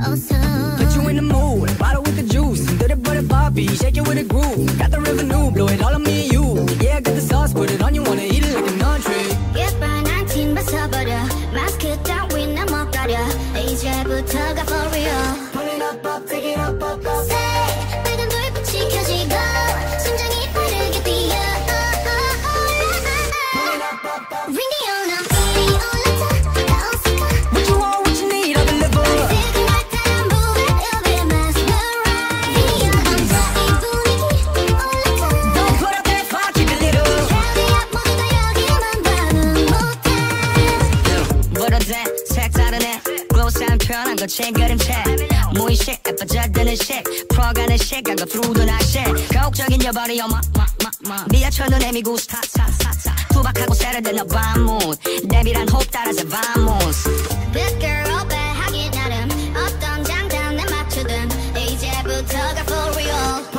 awesome. Put you in the mood, bottle with the juice. Dirty butter Bobby, shake it with a groove. Got the revenue, blow it all on me and you. Yeah, I got the sauce, put it on you, wanna eat it like an entree. 예뻐난 침 벗어버려 마스크 따위나 못 가려 이제부터가 for real 애 gloss한 편한 거친 그림체 무의식 빠져드는 식. 풀어가는 시간 go through the night 가혹적인 your body on my my my my 미아처는 애미고 스타 사사사 투박하고 세련된 너 밤문 내밀한 호흡 따라서 vamos Good girl 배하기 나름. 어떤 장단에 맞추든. 이제부터가 for real